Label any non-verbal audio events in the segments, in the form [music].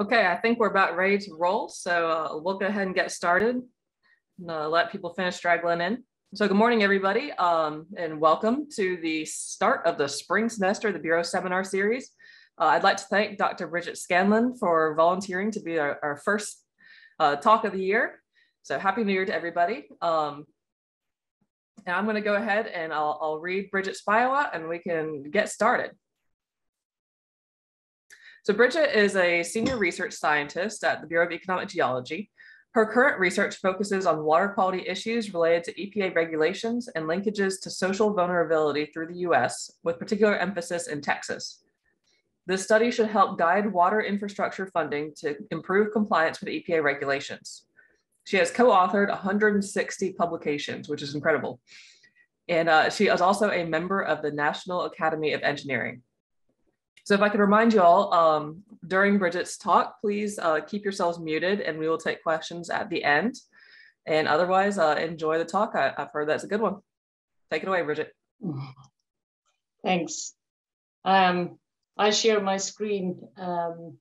Okay, I think we're about ready to roll. So uh, we'll go ahead and get started and uh, let people finish straggling in. So good morning, everybody, um, and welcome to the start of the spring semester of the Bureau Seminar Series. Uh, I'd like to thank Dr. Bridget Scanlon for volunteering to be our, our first uh, talk of the year. So happy new year to everybody. Um, and I'm gonna go ahead and I'll, I'll read Bridget's bio and we can get started. So Bridget is a senior research scientist at the Bureau of Economic Geology. Her current research focuses on water quality issues related to EPA regulations and linkages to social vulnerability through the US, with particular emphasis in Texas. This study should help guide water infrastructure funding to improve compliance with EPA regulations. She has co-authored 160 publications, which is incredible. And uh, she is also a member of the National Academy of Engineering. So if I could remind you all, um, during Bridget's talk, please uh, keep yourselves muted and we will take questions at the end. And otherwise, uh, enjoy the talk. I, have heard that's a good one. Take it away, Bridget. [sighs] Thanks. Um, I share my screen. Um,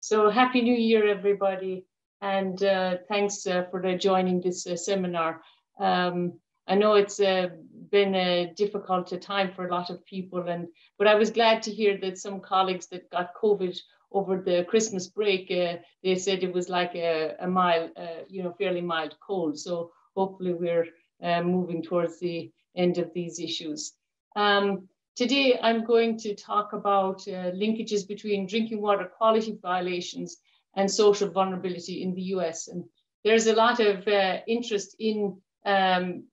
so happy new year, everybody. And uh, thanks uh, for joining this uh, seminar. Um, I know it's uh, been a difficult time for a lot of people, and but I was glad to hear that some colleagues that got COVID over the Christmas break, uh, they said it was like a, a mild, uh, you know, fairly mild cold. So hopefully we're uh, moving towards the end of these issues. Um, today I'm going to talk about uh, linkages between drinking water quality violations and social vulnerability in the US. And there's a lot of uh, interest in um,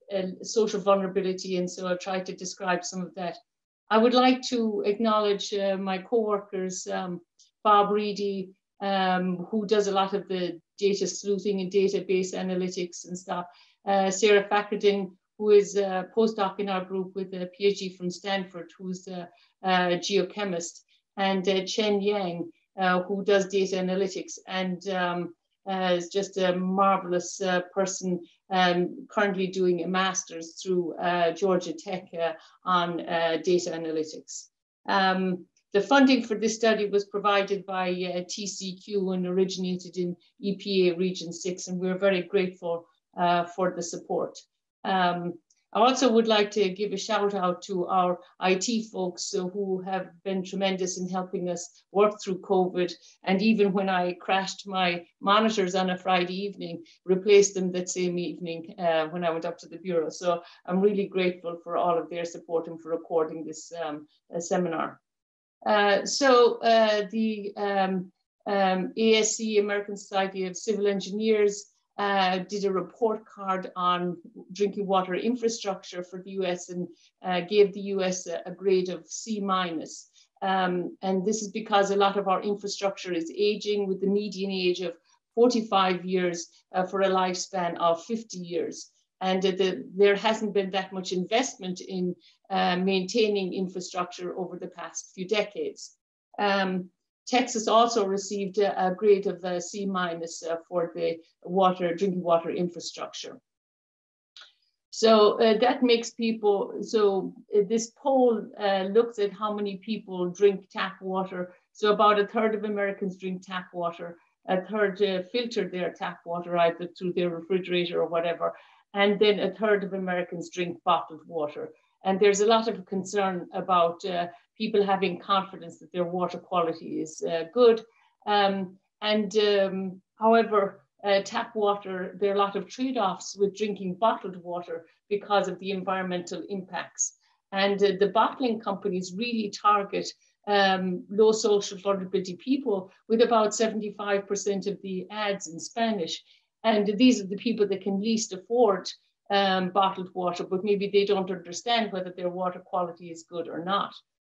social vulnerability. And so I'll try to describe some of that. I would like to acknowledge uh, my co-workers, um, Bob Reedy, um, who does a lot of the data sleuthing and database analytics and stuff. Uh, Sarah Fakhreddine, who is a postdoc in our group with a PhD from Stanford, who's a, a geochemist, and uh, Qian Yang, uh, who does data analytics. And um, uh, is just a marvelous uh, person um, currently doing a master's through uh, Georgia Tech uh, on uh, data analytics. Um, the funding for this study was provided by uh, TCEQ and originated in EPA Region 6, and we're very grateful for the support. Um, I also would like to give a shout out to our IT folks who have been tremendous in helping us work through COVID. And even when I crashed my monitors on a Friday evening, replaced them that same evening uh, when I went up to the Bureau. So I'm really grateful for all of their support and for recording this um, uh, seminar. Uh, so uh, the um, um, ASC, American Society of Civil Engineers, uh, did a report card on drinking water infrastructure for the US and uh, gave the US a, a, grade of C minus. Um, and this is because a lot of our infrastructure is aging with the median age of 45 years uh, for a lifespan of 50 years. And the, there hasn't been that much investment in uh, maintaining infrastructure over the past few decades. Um, Texas also received a, a grade of uh, C minus uh, for the water, drinking water infrastructure. So uh, that makes people, so uh, this poll uh, looks at how many people drink tap water. So about a third of Americans drink tap water, a third uh, filter their tap water either through their refrigerator or whatever, and then a third of Americans drink bottled water. And there's a lot of concern about uh, people having confidence that their water quality is uh, good. Um, and um, however, uh, tap water, there are a lot of trade-offs with drinking bottled water because of the environmental impacts. And uh, the bottling companies really target um, low social vulnerability people with about 75% of the ads in Spanish. And these are the people that can least afford um, bottled water, but maybe they don't understand whether their water quality is good or not.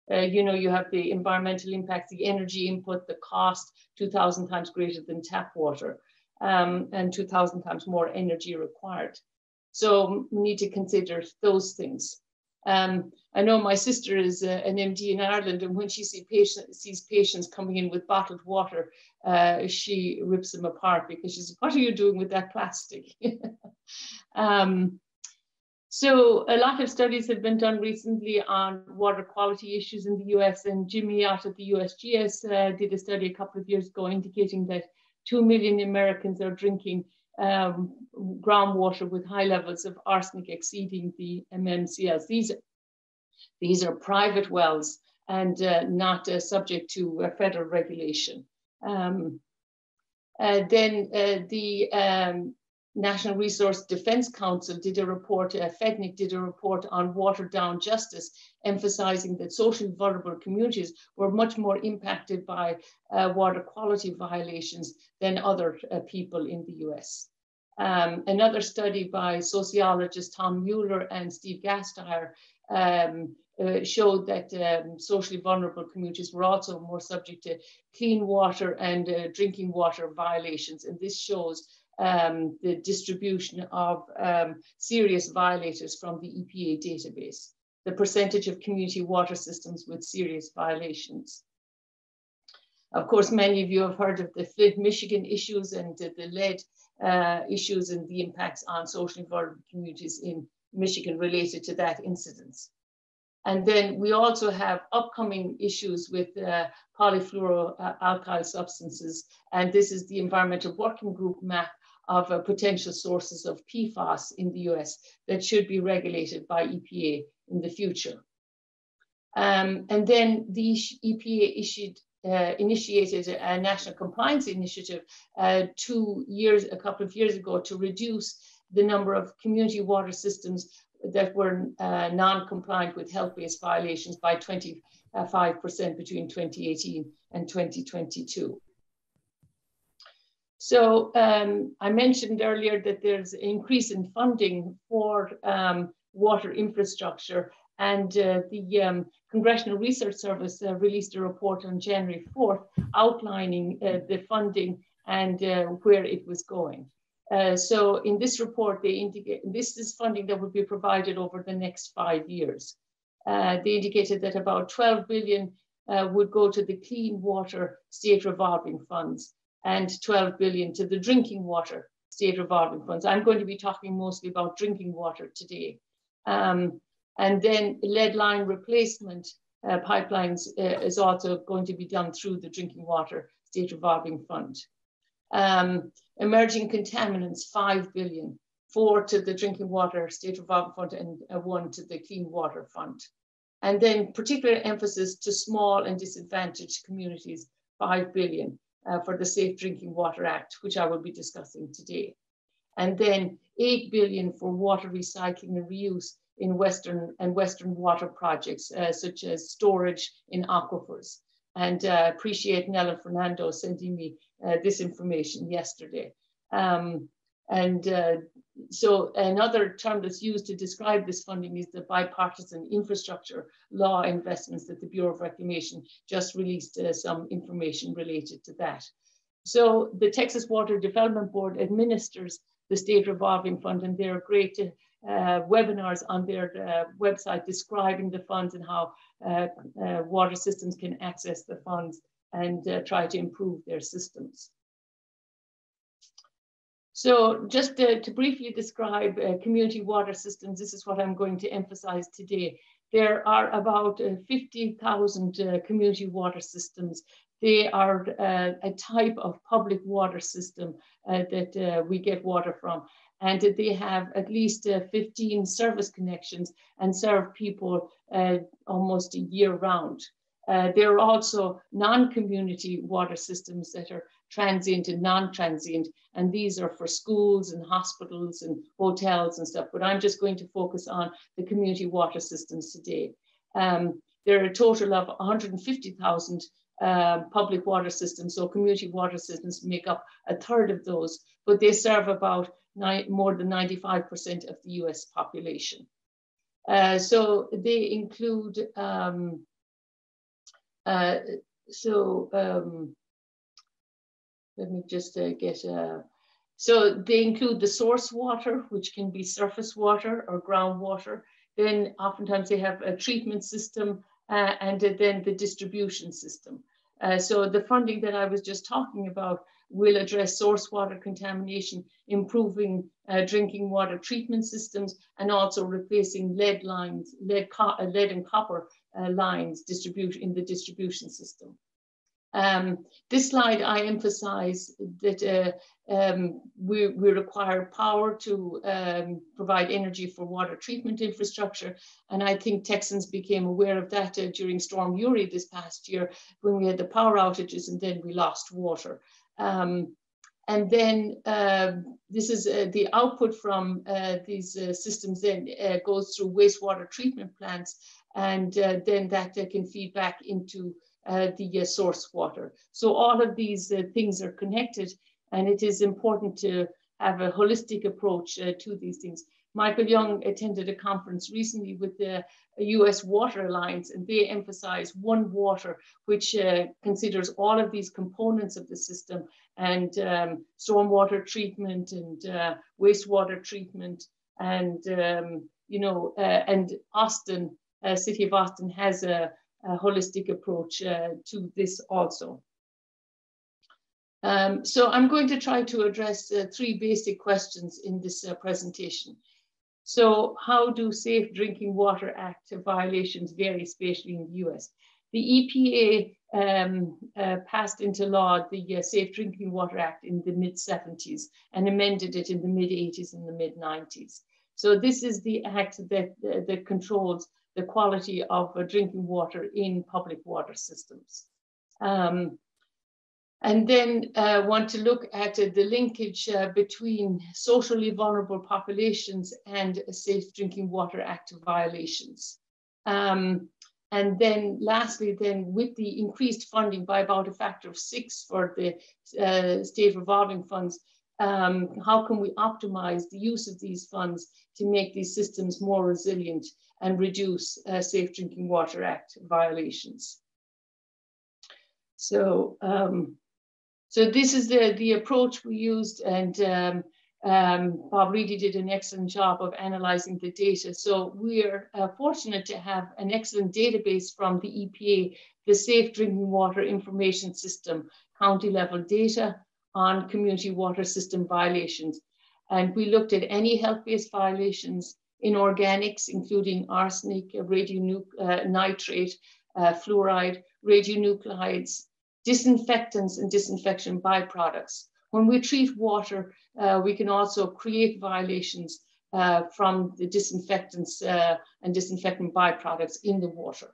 Uh, you know, you have the environmental impacts, the energy input, the cost, 2,000 times greater than tap water, um, and 2,000 times more energy required. So we need to consider those things. Um, I know my sister is uh, an MD in Ireland, and when she see patient, sees patients coming in with bottled water, uh, she rips them apart because she says, "What are you doing with that plastic?" [laughs] um, So a lot of studies have been done recently on water quality issues in the US and Jimmy out of the USGS uh, did a study a couple of years ago indicating that 2 million Americans are drinking um, groundwater with high levels of arsenic exceeding the MMCLs. These, these are private wells and uh, not uh, subject to federal regulation. Um, uh, then uh, the um, National Resource Defense Council did a report, uh, FEDNIC did a report on watered down justice, emphasizing that socially vulnerable communities were much more impacted by uh, water quality violations than other uh, people in the US. Um, another study by sociologists Tom Mueller and Steve Gasteyer um, uh, showed that um, socially vulnerable communities were also more subject to clean water and uh, drinking water violations. And this shows um, the distribution of um, serious violators from the EPA database, the percentage of community water systems with serious violations. Of course, many of you have heard of the Flint, Michigan issues and the lead uh, issues and the impacts on socially vulnerable communities in Michigan related to that incident. And then we also have upcoming issues with uh, polyfluoroalkyl substances. And this is the Environmental Working Group map of uh, potential sources of PFAS in the US that should be regulated by EPA in the future. Um, and then the EPA issued, uh, initiated a national compliance initiative uh, two years, a couple of years ago to reduce the number of community water systems that were uh, non-compliant with health-based violations by 25% between 2018 and 2022. So um, I mentioned earlier that there's an increase in funding for um, water infrastructure and uh, the um, Congressional Research Service uh, released a report on January 4th outlining uh, the funding and uh, where it was going. Uh, so in this report, they indicate this is funding that would be provided over the next five years. Uh, they indicated that about 12 billion would go to the clean water state revolving funds and 12 billion to the drinking water state revolving funds. I'm going to be talking mostly about drinking water today. Um, and then lead line replacement uh, pipelines uh, is also going to be done through the drinking water state revolving fund. Um, emerging contaminants, 5 billion, four to the drinking water state revolving fund and uh, one to the clean water fund. And then particular emphasis to small and disadvantaged communities, 5 billion uh, for the Safe Drinking Water Act, which I will be discussing today. And then 8 billion for water recycling and reuse in Western and Western water projects, uh, such as storage in aquifers. And uh, appreciate Nelun Fernando sending me uh, this information yesterday. Um, and uh, so another term that's used to describe this funding is the bipartisan infrastructure law investments that the Bureau of Reclamation just released uh, some information related to that. So the Texas Water Development Board administers the state revolving fund and there are great uh, webinars on their uh, website describing the funds and how uh, uh, water systems can access the funds and try to improve their systems. So just to, to briefly describe uh, community water systems, this is what I'm going to emphasize today. There are about uh, 50,000 uh, community water systems. They are uh, a type of public water system uh, that uh, we get water from. And they have at least 15 service connections and serve people almost year round. there are also non-community water systems that are transient and non-transient, and these are for schools and hospitals and hotels and stuff, but I'm just going to focus on the community water systems today. Um, there are a total of 150,000 uh, public water systems, so community water systems make up a third of those, but they serve about more than 95% of the US population. Uh, so they include, um, uh, so um, let me just uh, get a, uh, so they include the source water, which can be surface water or groundwater. Then oftentimes they have a treatment system uh, and then the distribution system. Uh, so the funding that I was just talking about will address source water contamination, improving uh, drinking water treatment systems, and also replacing lead lines, lead, lead and copper uh, lines distribute in the distribution system. Um, this slide, I emphasize that uh, um, we, we, require power to um, provide energy for water treatment infrastructure. And I think Texans became aware of that uh, during Storm Uri this past year when we had the power outages and then we lost water. Um, and then uh, this is uh, the output from uh, these uh, systems then uh, goes through wastewater treatment plants and uh, then that can feed back into the source water. So all of these things are connected and it is important to have a holistic approach to these things. Michael Young attended a conference recently with the US Water Alliance, and they emphasize one water, which uh, considers all of these components of the system and um, stormwater treatment and uh, wastewater treatment. And, um, you know, uh, and Austin, uh, City of Austin has a, a holistic approach uh, to this also. Um, so I'm going to try to address uh, three basic questions in this presentation. So how do Safe Drinking Water Act violations vary spatially in the US? The EPA um, uh, passed into law the uh, Safe Drinking Water Act in the mid 70s and amended it in the mid 80s and the mid 90s. So this is the act that, uh, that controls the quality of uh, drinking water in public water systems. Um, and then uh, want to look at uh, the linkage uh, between socially vulnerable populations and Safe Drinking Water Act violations. Um, and then lastly, then with the increased funding by about a factor of six for the uh, state revolving funds, um, how can we optimize the use of these funds to make these systems more resilient and reduce uh, Safe Drinking Water Act violations? So, um, so this is the, the approach we used and um, um, Bob Reedy did an excellent job of analyzing the data. So we're uh, fortunate to have an excellent database from the EPA, the Safe Drinking Water Information System, county level data on community water system violations. And we looked at any health-based violations inorganics, including arsenic, radionitrate, uh, uh, fluoride, radionuclides, disinfectants and disinfection byproducts. When we treat water, uh, we can also create violations uh, from the disinfectants uh, and disinfectant byproducts in the water.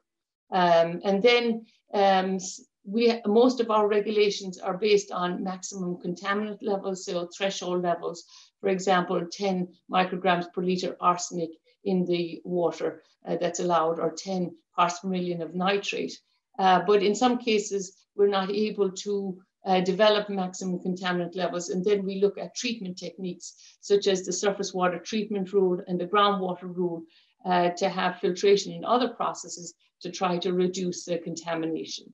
Um, and then um, we, most of our regulations are based on maximum contaminant levels, so threshold levels, for example, 10 micrograms per liter arsenic in the water uh, that's allowed, or 10 parts per million of nitrate. Uh, but in some cases, we're not able to uh, develop maximum contaminant levels. And then we look at treatment techniques, such as the surface water treatment rule and the groundwater rule, uh, to have filtration in other processes to try to reduce the contamination.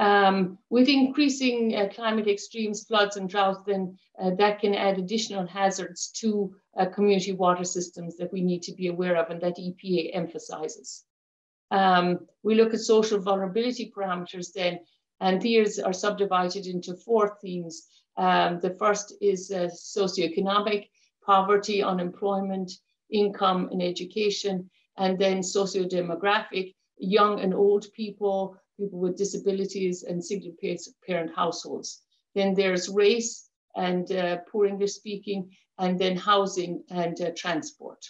Um, with increasing uh, climate extremes, floods and droughts, then uh, that can add additional hazards to uh, community water systems that we need to be aware of and that EPA emphasizes. Um, we look at social vulnerability parameters then, and these are subdivided into four themes. Um, the first is uh, socioeconomic, poverty, unemployment, income and education, and then socio-demographic, young and old people, people with disabilities and single parent households. Then there's race and uh, poor English speaking, and then housing and uh, transport.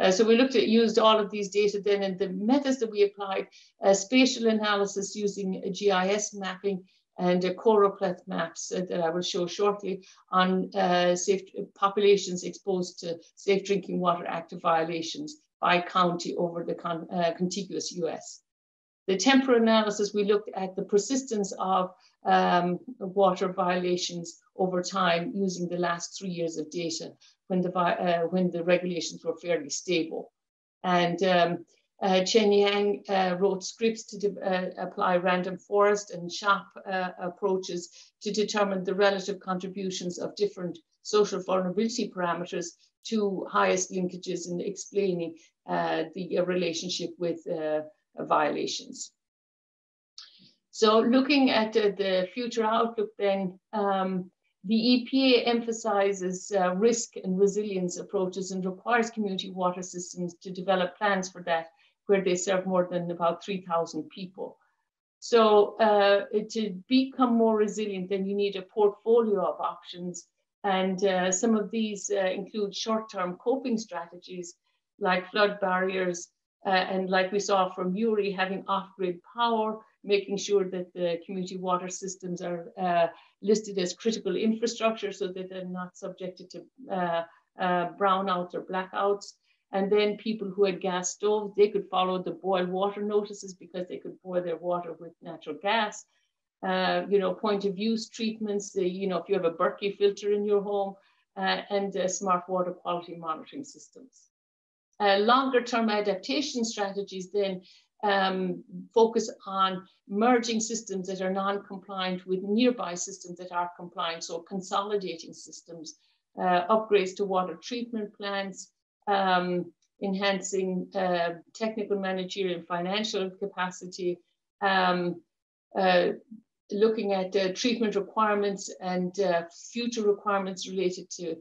Uh, so we looked at, used all of these data then and the methods that we applied, uh, spatial analysis using GIS mapping and uh, choropleth maps uh, that I will show shortly on safe populations exposed to Safe Drinking Water Act violations by county over the con contiguous US. The temporal analysis, we looked at the persistence of um, water violations over time using the last three years of data when the, uh, when the regulations were fairly stable. And um, uh, Qian Yang uh, wrote scripts to uh, apply random forest and SHAP uh, approaches to determine the relative contributions of different social vulnerability parameters to highest linkages in explaining uh, the relationship with violations. So looking at uh, the future outlook then, um, the EPA emphasizes uh, risk and resilience approaches and requires community water systems to develop plans for that, where they serve more than about 3,000 people. So uh, to become more resilient, then you need a portfolio of options. And uh, some of these uh, include short-term coping strategies like flood barriers, uh, and like we saw from Uri, having off-grid power, making sure that the community water systems are uh, listed as critical infrastructure so that they're not subjected to uh, uh, brownouts or blackouts. And then people who had gas stoves, they could follow the boil water notices because they could boil their water with natural gas. Uh, you know, point of use treatments, the, you know, if you have a Berkey filter in your home, uh, and uh, smart water quality monitoring systems. Uh, longer term adaptation strategies then um, focus on merging systems that are non-compliant with nearby systems that are compliant, so consolidating systems, uh, upgrades to water treatment plants, um, enhancing uh, technical, managerial, financial capacity, um, uh, looking at uh, treatment requirements and uh, future requirements related to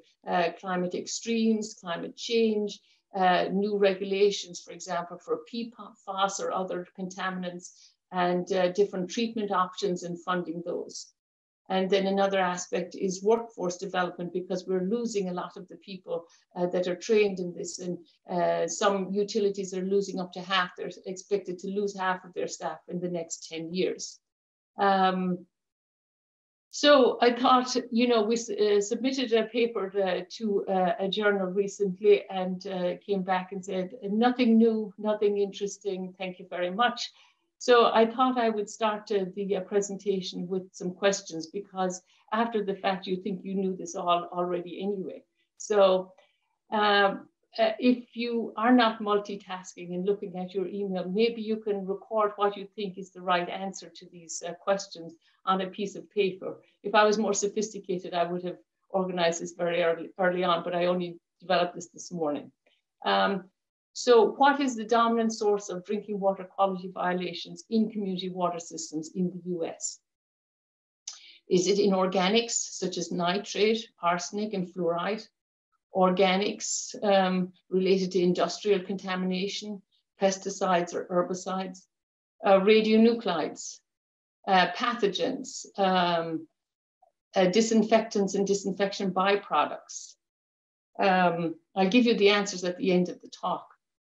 climate extremes, climate change, uh, new regulations, for example, for PFAS or other contaminants and uh, different treatment options and funding those. And then another aspect is workforce development because we're losing a lot of the people uh, that are trained in this. And uh, some utilities are losing up to half, they're expected to lose half of their staff in the next 10 years. Um, so I thought, you know, we uh, submitted a paper uh, to uh, a journal recently and uh, came back and said, nothing new, nothing interesting, thank you very much. So I thought I would start uh, the uh, presentation with some questions because after the fact, you think you knew this all already anyway. So um, uh, if you are not multitasking and looking at your email, maybe you can record what you think is the right answer to these uh, questions on a piece of paper. If I was more sophisticated, I would have organized this very early, early on, but I only developed this this morning. Um, so what is the dominant source of drinking water quality violations in community water systems in the US? Is it inorganics such as nitrate, arsenic, and fluoride? Organics um, related to industrial contamination, pesticides or herbicides, uh, radionuclides, uh, pathogens, um, uh, disinfectants and disinfection byproducts. Um, I'll give you the answers at the end of the talk.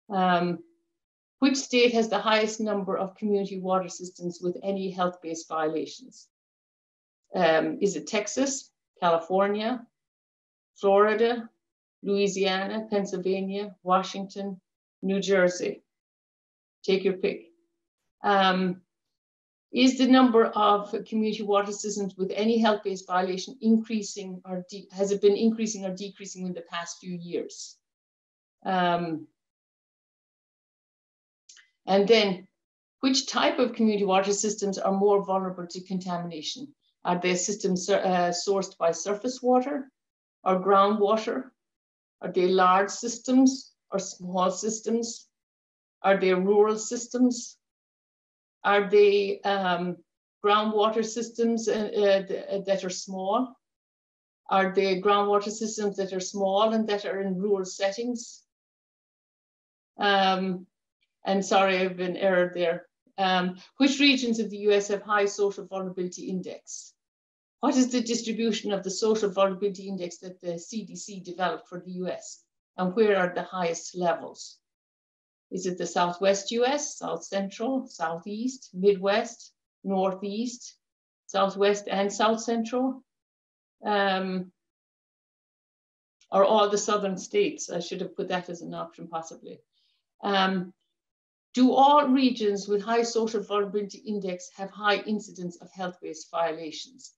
Um, which state has the highest number of community water systems with any health-based violations? Um, is it Texas, California, Florida, Louisiana, Pennsylvania, Washington, New Jersey. Take your pick. Um, is the number of community water systems with any health-based violation increasing or has it been increasing or decreasing in the past few years? Um, and then, which type of community water systems are more vulnerable to contamination? Are they systems uh, sourced by surface water or groundwater are they large systems or small systems? Are they rural systems? Are they um, groundwater systems uh, uh, that are small? Are they groundwater systems that are small and that are in rural settings? Um, and sorry, I've been errored there. Um, which regions of the US have high social vulnerability index? What is the distribution of the social vulnerability index that the CDC developed for the US? And where are the highest levels? Is it the Southwest US, South Central, Southeast, Midwest, Northeast, Southwest and South Central? Um, or all the Southern states? I should have put that as an option possibly. Um, do all regions with high social vulnerability index have high incidence of health-based violations?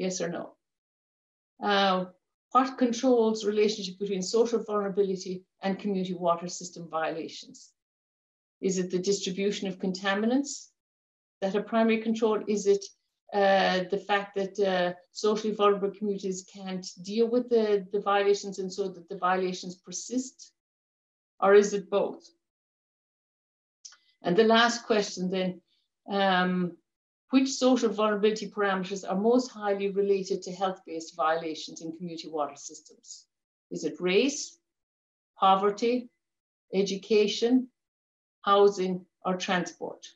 Yes or no? Uh, what controls relationship between social vulnerability and community water system violations? Is it the distribution of contaminants that are primary control? Is it uh, the fact that uh, socially vulnerable communities can't deal with the, the violations and so that the violations persist? Or is it both? And the last question then, um, which social vulnerability parameters are most highly related to health-based violations in community water systems? Is it race, poverty, education, housing, or transport?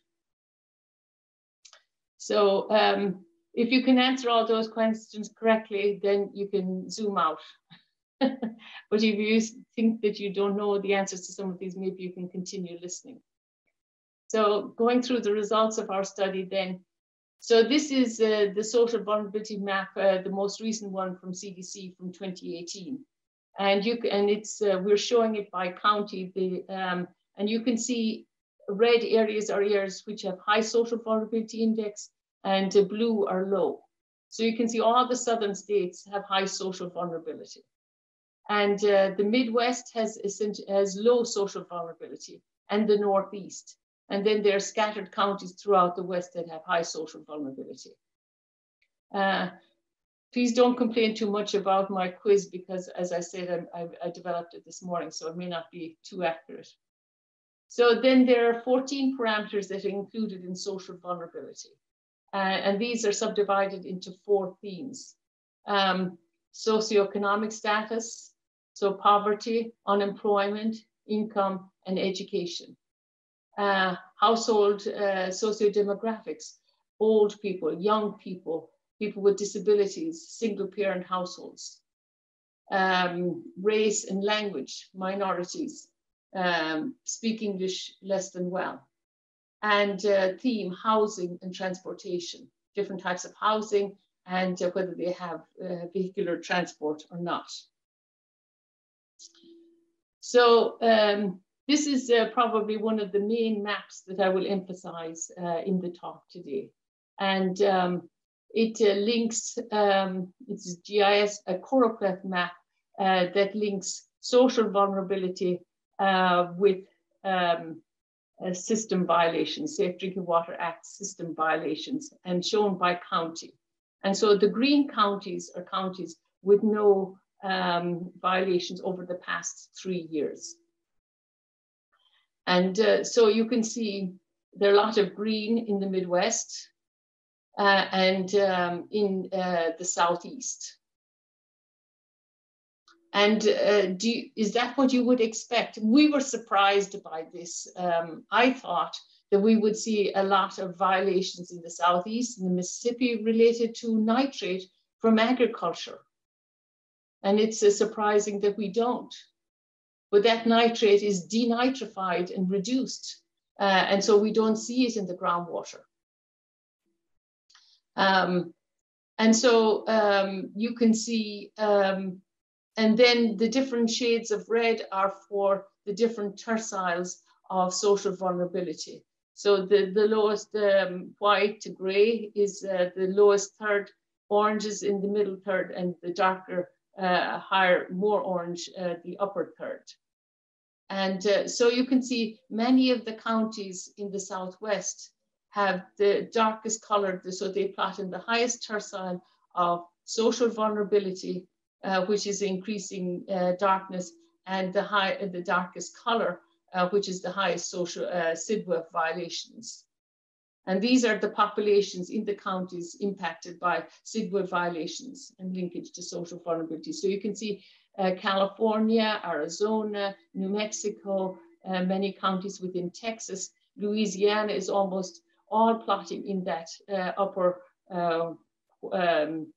So um, if you can answer all those questions correctly, then you can zoom out. [laughs] but if you think that you don't know the answers to some of these, maybe you can continue listening. So going through the results of our study then, so this is uh, the social vulnerability map, uh, the most recent one from CDC from 2018. And you and it's uh, we're showing it by county. The um, and you can see red areas are areas which have high social vulnerability index, and blue are low. So you can see all the southern states have high social vulnerability. And uh, the Midwest has, has low social vulnerability and the Northeast. And then there are scattered counties throughout the West that have high social vulnerability. Uh, please don't complain too much about my quiz because as I said, I, I, developed it this morning, so it may not be too accurate. So then there are 14 parameters that are included in social vulnerability. Uh, and these are subdivided into four themes. Um, socioeconomic status, so poverty, unemployment, income, and education. Uh, household uh, socio-demographics, old people, young people, people with disabilities, single parent households, um, race and language, minorities, um, speak English less than well. And uh, theme, housing and transportation, different types of housing and uh, whether they have uh, vehicular transport or not. So um, this is uh, probably one of the main maps that I will emphasize uh, in the talk today. And um, it uh, links, um, it's GIS, a choropleth map uh, that links social vulnerability uh, with um, system violations, Safe Drinking Water Act system violations, and shown by county. And so the green counties are counties with no um, violations over the past three years. And uh, so you can see there are a lot of green in the Midwest uh, and um, in uh, the Southeast. And uh, you, is that what you would expect? We were surprised by this. Um, I thought that we would see a lot of violations in the Southeast and the Mississippi related to nitrate from agriculture. And it's uh, surprising that we don't. But that nitrate is denitrified and reduced. Uh, and so we don't see it in the groundwater. Um, and so um, you can see, um, and then the different shades of red are for the different terciles of social vulnerability. So the, the lowest um, white to gray is uh, the lowest third, orange is in the middle third, and the darker uh, higher, more orange, uh, the upper third. And uh, so you can see many of the counties in the Southwest have the darkest colored, so they plot in the highest tercile of social vulnerability, uh, which is increasing uh, darkness, and the, high, the darkest color, uh, which is the highest social uh, SDWA violations. And these are the populations in the counties impacted by SDWA violations and linkage to social vulnerability. So you can see uh, California, Arizona, New Mexico, uh, many counties within Texas. Louisiana is almost all plotting in that uh, upper uh, um,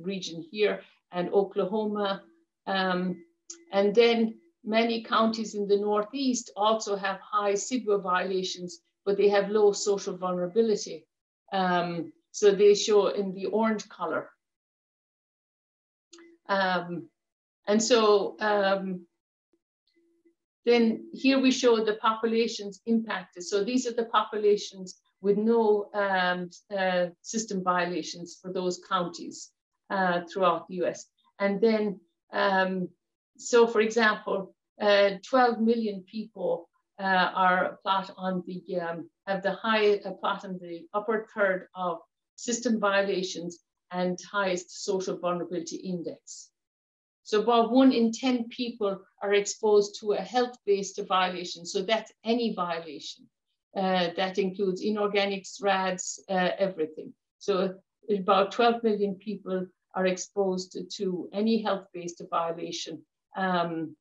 region here, and Oklahoma. Um, and then many counties in the Northeast also have high SDWA violations but they have low social vulnerability. Um, so they show in the orange color. Um, and so um, then here we show the populations impacted. So these are the populations with no um, uh, system violations for those counties uh, throughout the US. And then, um, so for example, uh, 12 million people uh, are plot on the um, have the high plot on the upper third of system violations and highest social vulnerability index. So about one in 10 people are exposed to a health-based violation. So that's any violation. Uh, that includes inorganics, RADs, uh, everything. So about 12 million people are exposed to any health-based violation um,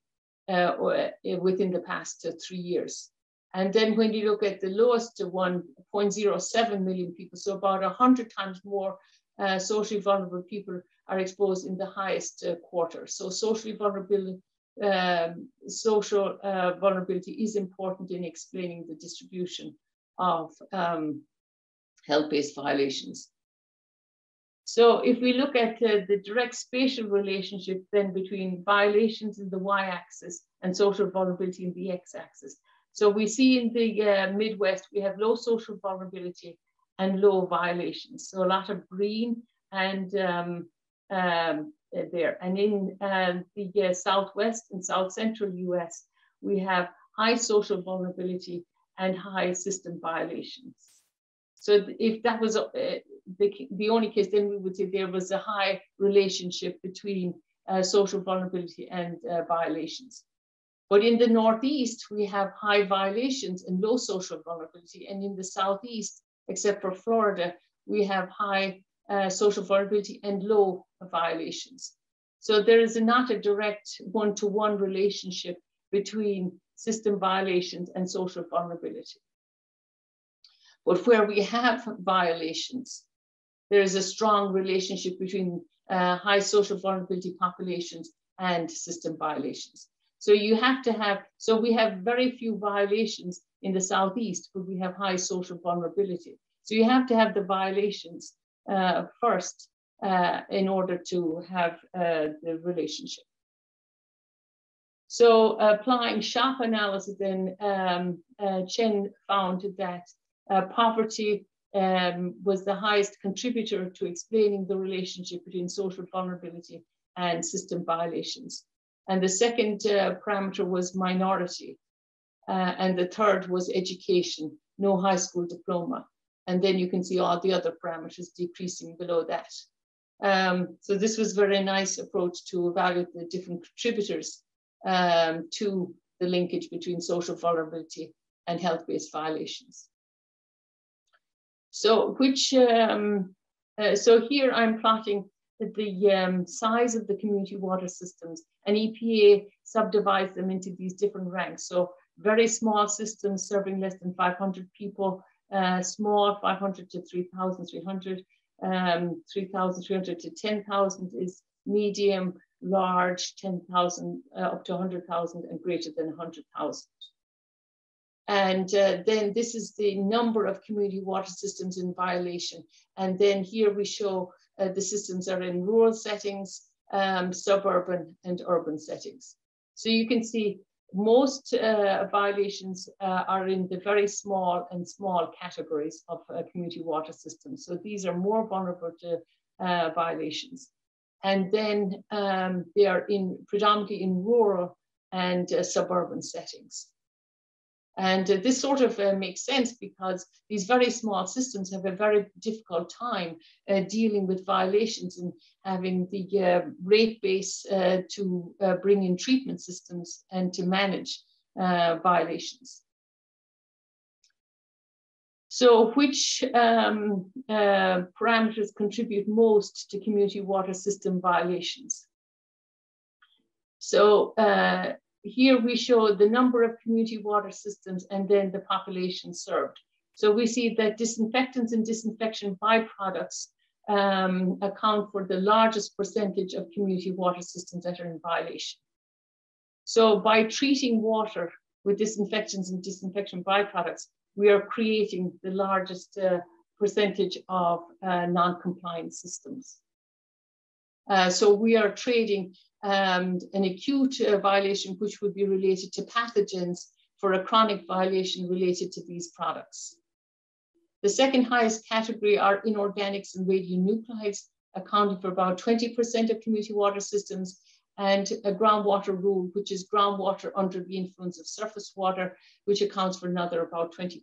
uh, uh within the past uh, three years. And then when you look at the lowest one, 0.07 million people, so about 100 times more uh, socially vulnerable people are exposed in the highest uh, quarter. So socially vulnerable, um, social uh, vulnerability is important in explaining the distribution of um, health-based violations. So if we look at uh, the direct spatial relationship then between violations in the y-axis and social vulnerability in the x-axis. So we see in the uh, Midwest, we have low social vulnerability and low violations. So a lot of green and um, um, there. And in uh, the uh, Southwest and South Central US, we have high social vulnerability and high system violations. So if that was uh, the, the only case, then we would say there was a high relationship between uh, social vulnerability and uh, violations. But in the Northeast, we have high violations and low social vulnerability. And in the Southeast, except for Florida, we have high uh, social vulnerability and low violations. So there is not a direct one-to-one -one relationship between system violations and social vulnerability. But where we have violations, there is a strong relationship between uh, high social vulnerability populations and system violations. So you have to have, so we have very few violations in the Southeast, but we have high social vulnerability. So you have to have the violations first uh, in order to have uh, the relationship. So applying SHAP analysis, then um, uh, Qian found that uh, poverty um, was the highest contributor to explaining the relationship between social vulnerability and system violations. And the second uh, parameter was minority. Uh, and the third was education, no high school diploma. And then you can see all the other parameters decreasing below that. Um, so this was very nice approach to evaluate the different contributors um, to the linkage between social vulnerability and health-based violations. So which, um, uh, so here I'm plotting the um, size of the community water systems and EPA subdivides them into these different ranks. So very small systems serving less than 500 people, uh, small 500 to 3,300, um, 3,300 to 10,000 is medium, large 10,000 uh, up to 100,000 and greater than 100,000. And uh, then this is the number of community water systems in violation. And then here we show uh, the systems are in rural settings, um, suburban and urban settings. So you can see most uh, violations uh, are in the very small and small categories of uh, community water systems. So these are more vulnerable to uh, violations. And then um, they are in predominantly in rural and uh, suburban settings. And uh, this sort of uh, makes sense because these very small systems have a very difficult time uh, dealing with violations and having the uh, rate base uh, to uh, bring in treatment systems and to manage violations. So which um, parameters contribute most to community water system violations? So here we show the number of community water systems and then the population served. So we see that disinfectants and disinfection byproducts um, account for the largest percentage of community water systems that are in violation. So by treating water with disinfectants and disinfection byproducts, we are creating the largest uh, percentage of uh, non-compliant systems. Uh, so we are trading um, an acute uh, violation which would be related to pathogens for a chronic violation related to these products. The second highest category are inorganics and radionuclides, accounting for about 20% of community water systems, and a groundwater rule, which is groundwater under the influence of surface water, which accounts for another about 20%.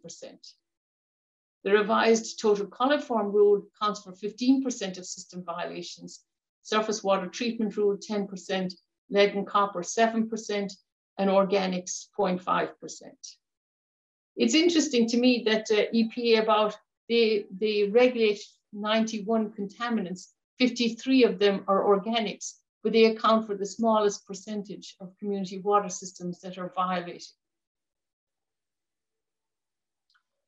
The revised total coliform rule accounts for 15% of system violations, surface water treatment rule 10%, lead and copper 7%, and organics 0.5%. it's interesting to me that uh, EPA about they, they regulate 91 contaminants, 53 of them are organics, but they account for the smallest percentage of community water systems that are violated.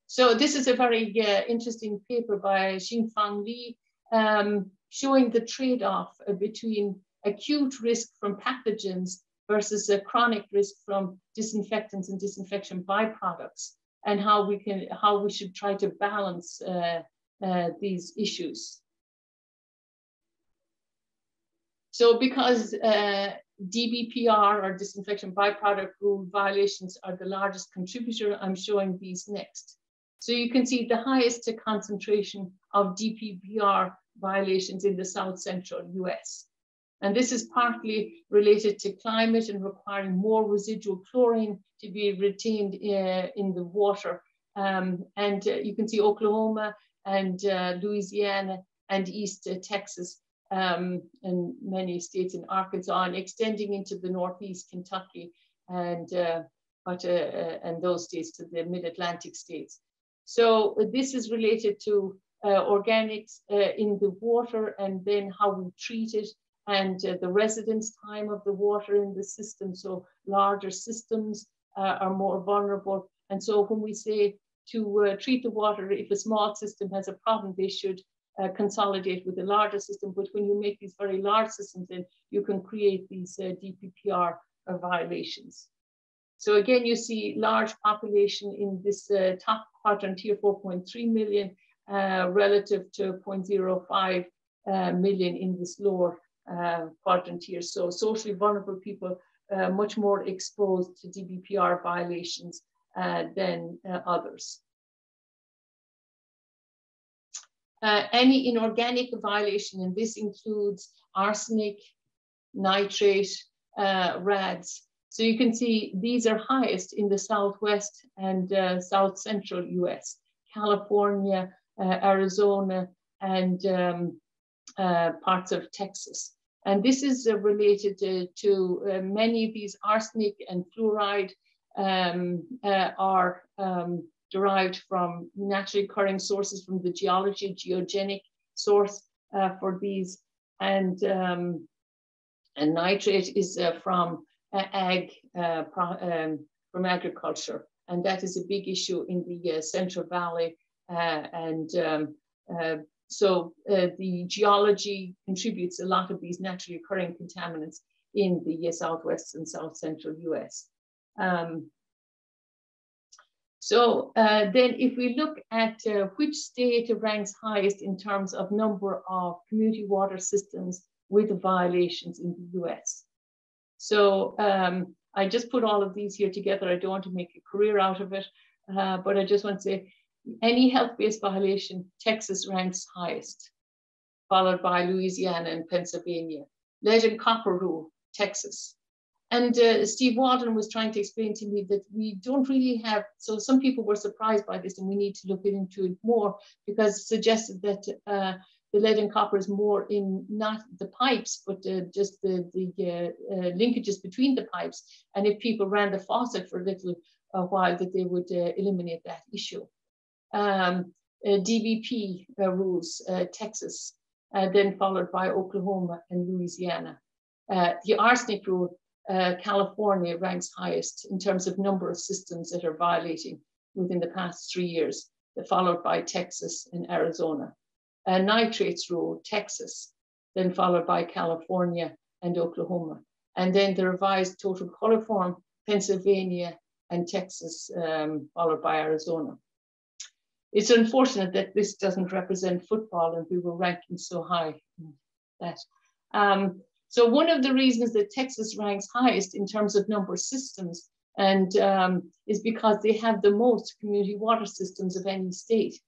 So this is a very uh, interesting paper by Xingfang Li um, showing the trade-off uh, between acute risk from pathogens versus a chronic risk from disinfectants and disinfection byproducts and how we can how we should try to balance uh, uh, these issues. So because uh, DBPR or disinfection byproduct rule violations are the largest contributor, I'm showing these next. So you can see the highest concentration of DBPR violations in the South Central US. And this is partly related to climate and requiring more residual chlorine to be retained uh, in the water. Um, and uh, you can see Oklahoma and uh, Louisiana and East uh, Texas um, and many states in Arkansas and extending into the Northeast Kentucky and, uh, but, uh, and those states to the mid-Atlantic states. So this is related to organics in the water and then how we treat it and uh, the residence time of the water in the system. So larger systems uh, are more vulnerable. And so when we say to uh, treat the water, if a small system has a problem, they should uh, consolidate with a larger system. But when you make these very large systems, then you can create these uh, uh, violations. So again, you see large population in this top quadrant here, 4.3 million, relative to 0.05 million in this lower uh, quadrant here. So socially vulnerable people uh, much more exposed to DBPR violations uh, than uh, others. Uh, any inorganic violation, and this includes arsenic, nitrate, uh, RADS. So you can see these are highest in the Southwest and South Central US, California, Arizona, and um, uh, parts of Texas. And this is uh, related to, uh, many of these arsenic and fluoride um, uh, are um, derived from naturally occurring sources from the geology, geogenic source uh, for these. And, um, and nitrate is from ag, pro, um, from agriculture. And that is a big issue in the Central Valley and um, uh, so uh, the geology contributes a lot of these naturally occurring contaminants in the southwest and south central US. Um, so uh, then if we look at uh, which state ranks highest in terms of number of community water systems with violations in the US. So um, I just put all of these here together. I don't want to make a career out of it, uh, but I just want to say any health-based violation, Texas ranks highest, followed by Louisiana and Pennsylvania. Lead and copper rule, Texas. And uh, Steve Walden was trying to explain to me that we don't really have, so some people were surprised by this and we need to look into it more because it suggested that uh, the lead and copper is more in not the pipes, but uh, just the, the uh, uh, linkages between the pipes. And if people ran the faucet for a little uh, while, that they would eliminate that issue um, uh, DBP uh, rules, uh, Texas, then followed by Oklahoma and Louisiana. the arsenic rule, California ranks highest in terms of number of systems that are violating within the past three years, followed by Texas and Arizona. Uh, nitrates rule, Texas, then followed by California and Oklahoma. And then the revised total coliform, Pennsylvania and Texas, um, followed by Arizona it's unfortunate that this doesn't represent football and we were ranking so high that. Um, so one of the reasons that Texas ranks highest in terms of number of systems and um, is because they have the most community water systems of any state.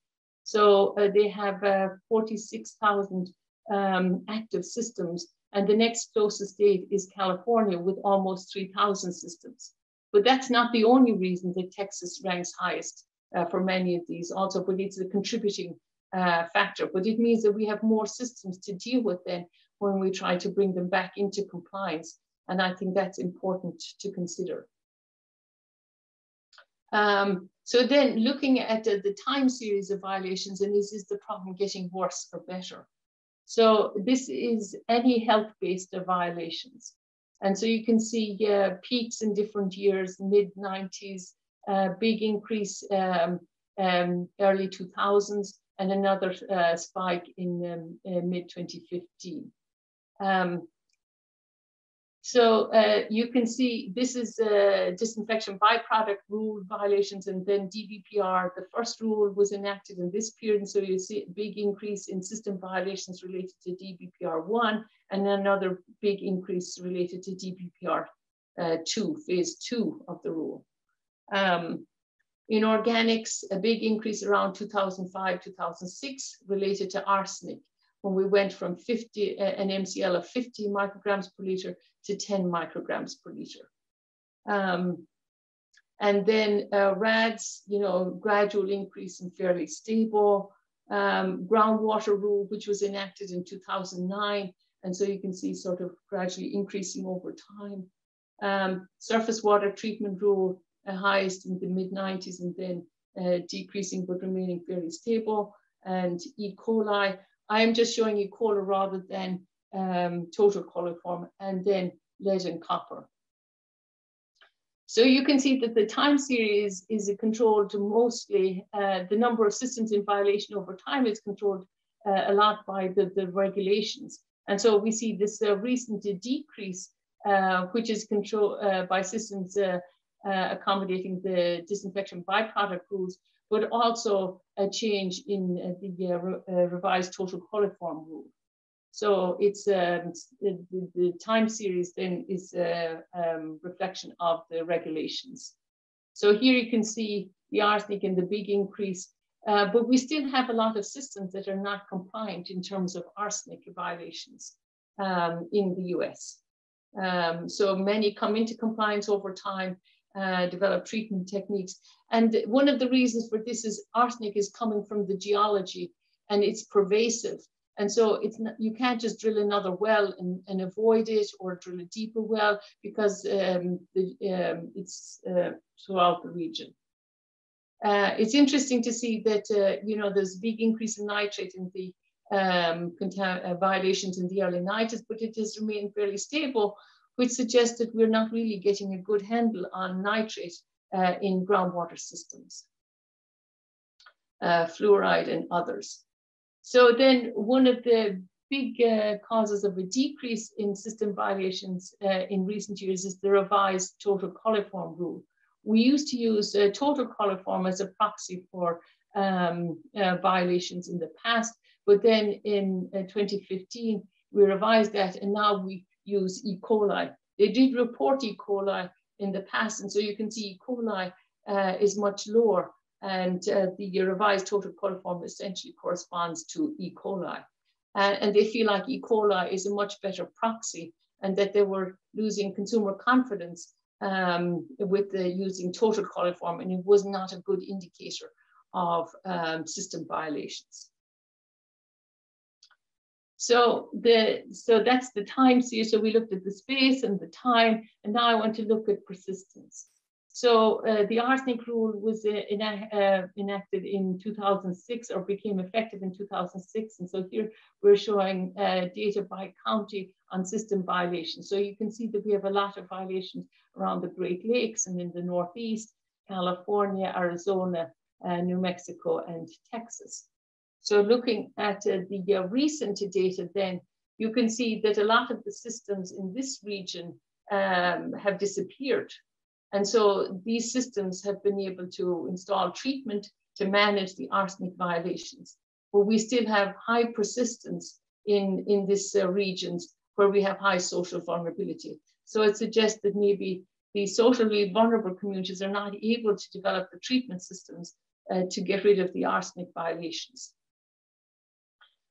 So uh, they have uh, 46,000 um, active systems and the next closest state is California with almost 3,000 systems. But that's not the only reason that Texas ranks highest uh, for many of these also, but it's a contributing uh, factor. But it means that we have more systems to deal with then when we try to bring them back into compliance. And I think that's important to consider. Um, So then looking at the time series of violations, and is, is the problem getting worse or better? So this is any health-based violations. And so you can see uh, peaks in different years, mid 90s, big increase um, um, early 2000s, and another uh, spike in um, uh, mid 2015. Um, so uh, you can see this is disinfection byproduct rule violations and then DBPR. The first rule was enacted in this period. So you see a big increase in system violations related to DBPR 1 and another big increase related to DBPR uh, 2, phase 2 of the rule. Um, inorganics, a big increase around 2005, 2006 related to arsenic when we went from 50, uh, an MCL of 50 micrograms per liter to 10 micrograms per liter. Um, and then uh, RADS, you know, gradual increase and fairly stable. Um, groundwater rule, which was enacted in 2009. And so you can see sort of gradually increasing over time. Um, surface water treatment rule, highest in the mid 90s and then uh, decreasing but remaining fairly stable. And E. coli, I'm just showing E. coli rather than um, total coliform, and then lead and copper. So you can see that the time series is controlled mostly, uh, the number of systems in violation over time is controlled uh, a lot by the, the regulations. And so we see this uh, recent decrease, uh, which is controlled uh, by systems uh, accommodating the disinfection byproduct rules, but also a change in the revised total coliform rule. So it's um, the, the, time series then is a um, reflection of the regulations. So here you can see the arsenic and the big increase, uh, but we still have a lot of systems that are not compliant in terms of arsenic violations um, in the US. Um, so many come into compliance over time, uh, develop treatment techniques. And one of the reasons for this is arsenic is coming from the geology and it's pervasive. And so it's not, you can't just drill another well and, and avoid it or drill a deeper well because um, the, um, it's uh, throughout the region. Uh, it's interesting to see that, uh, you know, there's a big increase in nitrate in the um, uh, violations in the early 90s, but it has remained fairly stable, which suggests that we're not really getting a good handle on nitrate uh, in groundwater systems, uh, fluoride and others. So then one of the big uh, causes of a decrease in system violations uh, in recent years is the revised total coliform rule. We used to use uh, total coliform as a proxy for um, uh, violations in the past, but then in uh, 2015, we revised that and now we use E. coli. They did report E. coli in the past, and so you can see E. coli uh, is much lower and uh, the revised total coliform essentially corresponds to E. coli. Uh, and they feel like E. coli is a much better proxy and that they were losing consumer confidence um, with the using total coliform and it was not a good indicator of um, system violations. So the so that's the time series. So we looked at the space and the time, and now I want to look at persistence. So uh, the arsenic rule was uh, uh, enacted in 2006 or became effective in 2006. And so here we're showing uh, data by county on system violations. So you can see that we have a lot of violations around the Great Lakes and in the Northeast, California, Arizona, uh, New Mexico, and Texas. So looking at uh, the recent data then, you can see that a lot of the systems in this region um, have disappeared and so these systems have been able to install treatment to manage the arsenic violations. But we still have high persistence in, in these uh, regions where we have high social vulnerability. So it suggests that maybe the socially vulnerable communities are not able to develop the treatment systems uh, to get rid of the arsenic violations.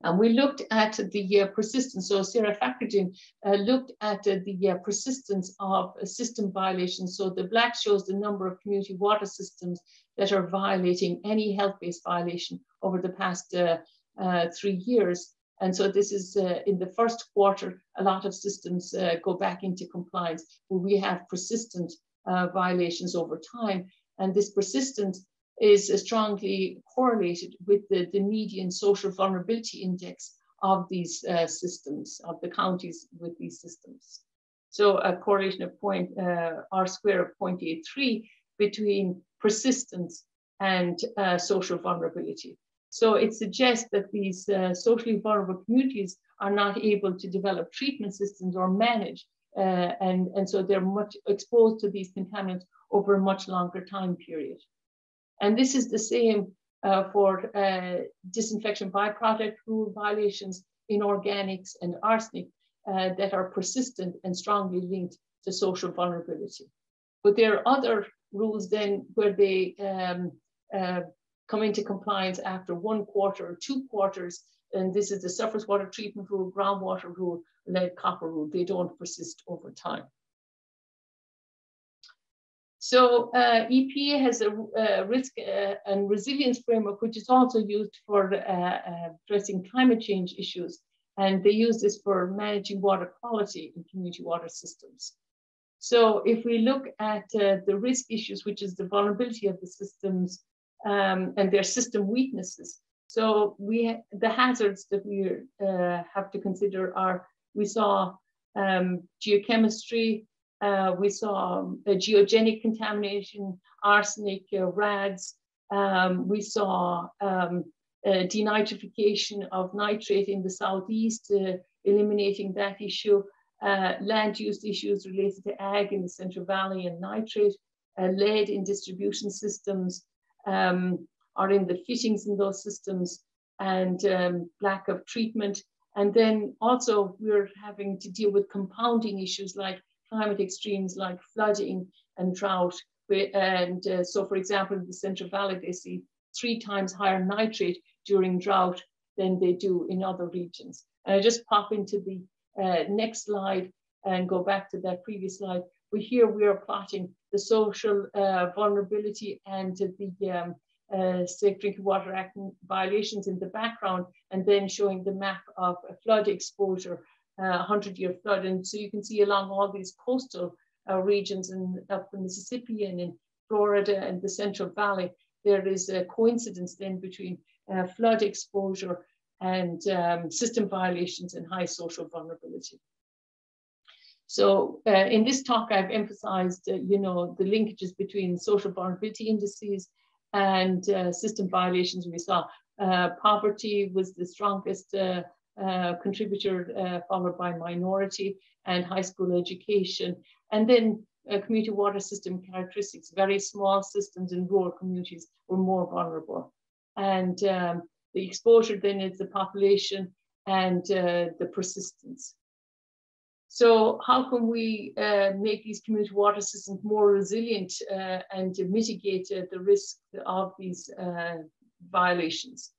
And we looked at the uh, persistence. So Sarah Fakhreddine uh, looked at uh, the uh, persistence of system violations. So the black shows the number of community water systems that are violating any health-based violation over the past uh, uh, three years. And so this is in the first quarter, a lot of systems go back into compliance where we have persistent violations over time. And this persistence is strongly correlated with the, the median social vulnerability index of these uh, systems, of the counties with these systems. So a correlation of point uh, R square of 0.83 between persistence and uh, social vulnerability. So it suggests that these uh, socially vulnerable communities are not able to develop treatment systems or manage, uh, and, and so they're much exposed to these contaminants over a much longer time period. And this is the same uh, for uh, disinfection byproduct rule violations inorganics and arsenic uh, that are persistent and strongly linked to social vulnerability. But there are other rules then where they um, uh, come into compliance after one quarter or two quarters. And this is the surface water treatment rule, groundwater rule, lead copper rule. They don't persist over time. So uh, EPA has a, a risk uh, and resilience framework, which is also used for uh, uh, addressing climate change issues. And they use this for managing water quality in community water systems. So if we look at uh, the risk issues, which is the vulnerability of the systems um, and their system weaknesses. So we the hazards that we uh, have to consider are we saw um, geochemistry, uh, we saw um, geogenic contamination, arsenic, uh, RADS. Um, we saw um, denitrification of nitrate in the southeast, uh, eliminating that issue. Uh, land use issues related to ag in the Central Valley and nitrate, uh, lead in distribution systems, um, or in the fittings in those systems, and um, lack of treatment. And then also we're having to deal with compounding issues like climate extremes like flooding and drought. And uh, so, for example, in the Central Valley, they see three times higher nitrate during drought than they do in other regions. And I just pop into the uh, next slide and go back to that previous slide. We here we are plotting the social uh, vulnerability and the um, uh, Safe Drinking Water Act violations in the background, and then showing the map of flood exposure 100 year flood. And so you can see along all these coastal uh, regions in up the Mississippi and in Florida and the Central Valley, there is a coincidence then between uh, flood exposure and um, system violations and high social vulnerability. So uh, in this talk, I've emphasized, uh, you know, the linkages between social vulnerability indices and uh, system violations. We saw uh, poverty was the strongest uh, contributor uh, followed by minority and high school education. And then uh, community water system characteristics, very small systems in rural communities were more vulnerable. And um, the exposure then is the population and uh, the persistence. So how can we uh, make these community water systems more resilient uh, and mitigate the risk of these violations?